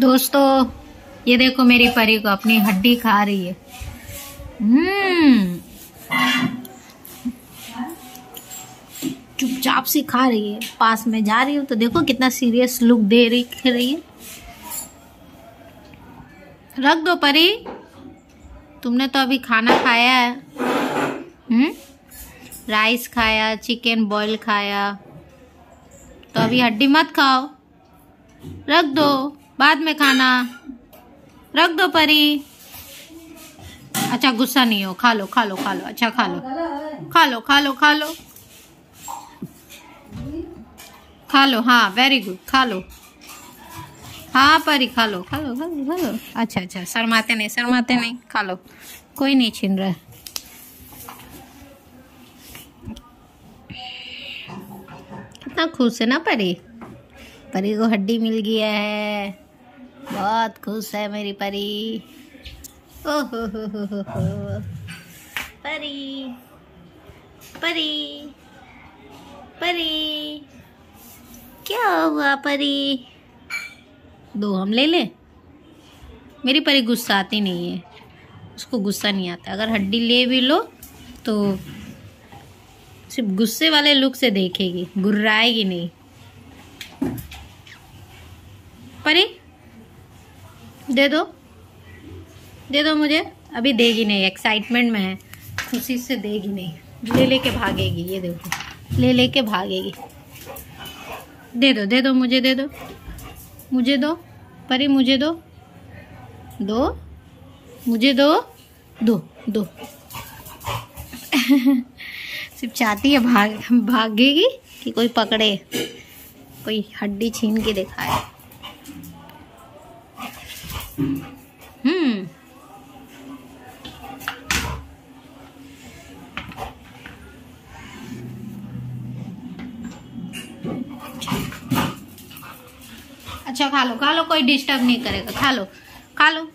दोस्तों, ये देखो मेरी परी को अपनी हड्डी खा रही है। हम्म। चुपचाप से खा रही है। पास में जा रही हूँ तो देखो कितना सीरियस लुक दे रही रही है। रख दो परी। तुमने तो अभी खाना खाया है। हम्म। राइस खाया चिकन बॉईल खाया। तो अभी हड्डी मत खाओ। रख दो। बाद में खाना। रख दो परी। अच्छा गुस्सा नहीं हो। खा लो खा लो खा लो। अच्छा खा लो। खा लो खा लो खा लो। खा लो हाँ वेरी गुड खा लो। हाँ परी, खा लो खा लो खा लो खा लो। अच्छा अच्छा शर्माते नहीं शर्माते नहीं, खा लो। कोई नहीं छीन रहा। कितना खुश है ना परी? परी को हड्डी मिल गया है। बहुत खुश है मेरी परी। ओ हो हो हो हो हो। परी परी परी। क्या हुआ परी? दो हम ले ले? मेरी परी गुस्सा आती नहीं है। उसको गुस्सा नहीं आता। अगर हड्डी ले भी लो तो सिर्फ़ गुस्से वाले लुक से देखेगी, गुर्राएगी नहीं। परी दे दो। दे दो मुझे। अभी देगी नहीं एक्साइटमेंट में है। खुशी से देगी नहीं। ले लेके भागेगी, ये देखो। ले लेके भागेगी। दे दो दे दो मुझे, दे दो। मुझे दो, परी मुझे दो। दो? मुझे दो? दो दो। सिर्फ़ चाहती है भाग, भागेगी कि कोई पकड़े। कोई हड्डी छीन के दिखाए। हम्म अच्छा खा लो। खा लो कोई डिस्टर्ब नहीं करेगा। खा लो। खा लो।